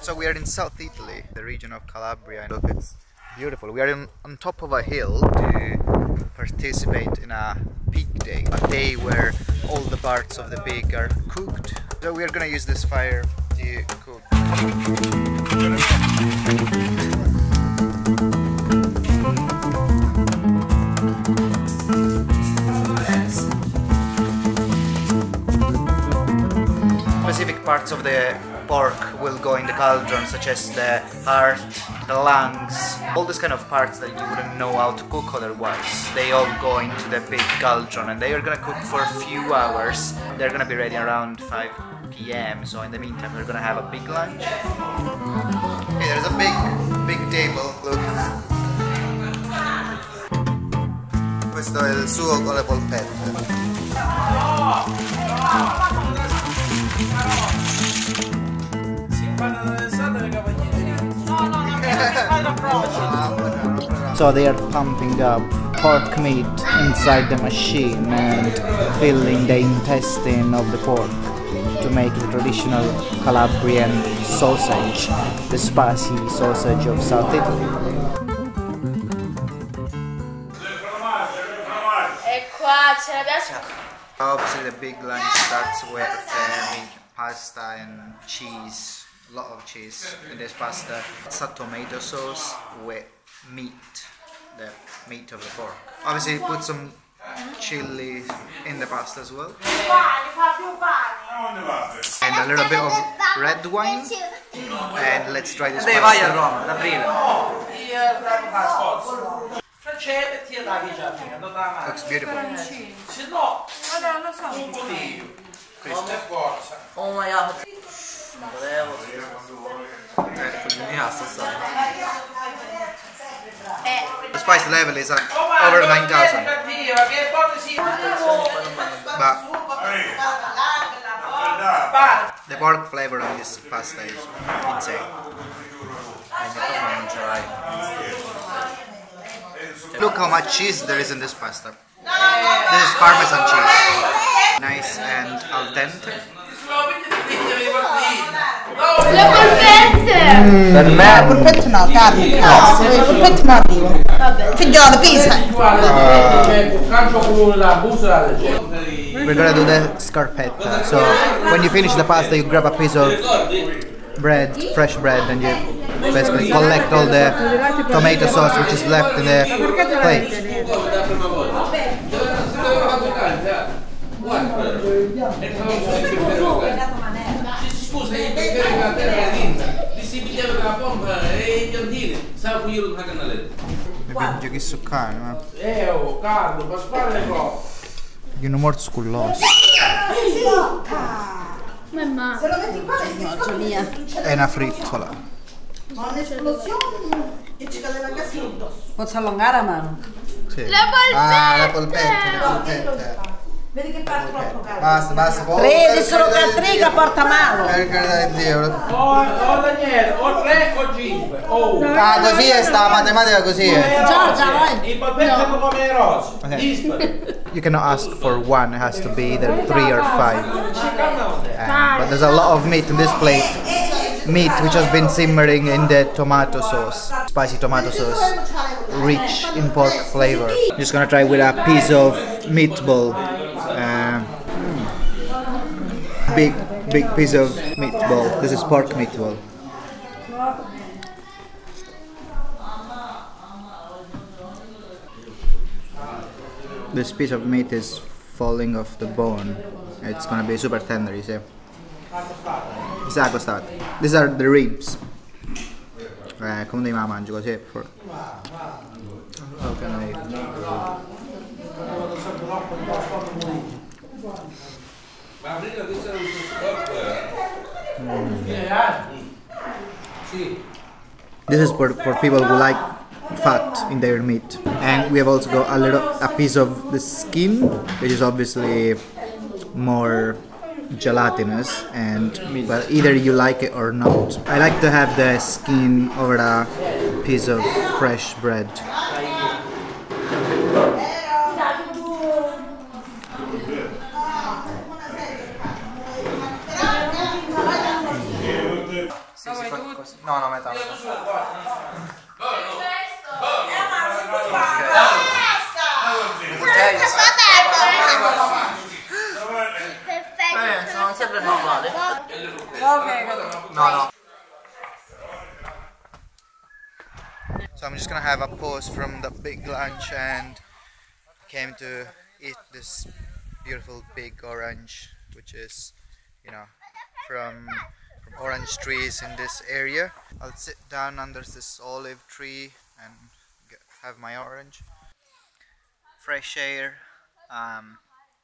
So we are in South Italy, the region of Calabria. Look, it's beautiful. We are in, on top of a hill to participate in a pig day, a day where all the parts of the pig are cooked. So we are gonna use this fire to cook. Parts of the pork will go in the cauldron, such as the heart, the lungs, all these kind of parts that you wouldn't know how to cook otherwise. They all go into the big cauldron and they are gonna cook for a few hours. They're gonna be ready around 5 p.m. So in the meantime, we're gonna have a big lunch. Okay, there's a big, big table. Look. Questo è il suo con le polpette. So they are pumping up pork meat inside the machine and filling the intestine of the pork to make the traditional Calabrian sausage, the spicy sausage of South Italy. E qua ce l'abbiamo Obviously, the big lunch starts with uh, meat, pasta, and cheese. A lot of cheese in this pasta. It's a tomato sauce with meat, the meat of the pork. Obviously, put some chili in the pasta as well, and a little bit of red wine. And let's try this Dai, vai a pasta. Roma, ad aprile. Francese, ti la vigia fine, non da male. Looks beautiful. Se no, questo. Oh my god. Volevo. Così mi assassa. The spice level is like over 9,000, Che poi si but the pork flavor on this pasta is insane. Look how much cheese there is in this pasta. This is parmesan cheese. Nice and al dente. Le polpette! Per me, polpette no, carne, cazzo, le polpette non arrivano. Figliolo, pisa. Calcio con la bussola del cielo. we're gonna do the scarpetta. So when you finish the pasta, you grab a piece of bread, fresh bread, and you basically collect all the tomato sauce which is left in the plate. Scusa, eh, i peccati la terra è linda. Ti si pigliava la pompa e i Guarda che so cane, ma... Eh, oh, Carlo, ma spara le cose. Io non morso con l'osso. Si tocca! Mamma. Se lo metti qua, vedi È una frittola. Ma un'esplosione e ci cade la casca addosso. Posso allungare la mano? Sì. La polpetta! Ah, la polpetta, la polpetta. Vedi che fa troppo caldo. Basta, basta. po- Tre, solo per carità per di tre Dio. che porta malo. Per carità di Dio. Oh, oh Daniele, o tre o cinque. Oh. Ah, così è sta la matematica così è. Giorgia, vai. I polpetti sono come i rossi. Ok. Dispari. You cannot ask for one, it has to be either three or five. Ci calmano te. Uh, but there's a lot of meat in this plate. Meat which has been simmering in the tomato sauce, spicy tomato sauce, rich in pork flavor. Just gonna try with a piece of meatball. Uh, big, big piece of meatball. This is pork meatball. This piece of meat is falling off the bone. It's gonna be super tender, you see. These are the ribs. Eh, come dei mangio così. How can I... Essere Sì. Mm. This is for, for people who like fat in their meat. And we have also got a little a piece of the skin, which is obviously more gelatinous and well either you like it or not. I like to have the skin over a piece of fresh bread. So I'm just gonna have a pause from the big lunch and came to eat this beautiful big orange, which is, you know, from from orange trees in this area. I'll sit down under this olive tree and have my orange. Fresh air. Um,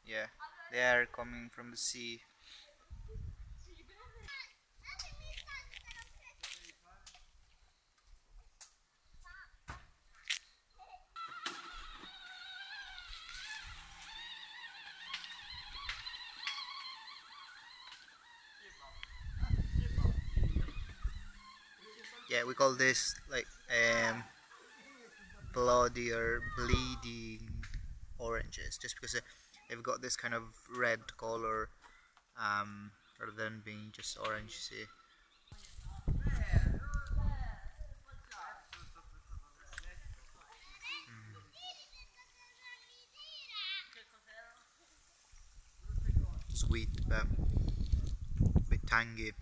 yeah, the air coming from the sea. yeah we call this like um bloody or bleeding oranges just because they've got this kind of red color um rather than being just orange see Mm. sweet but a bit tangy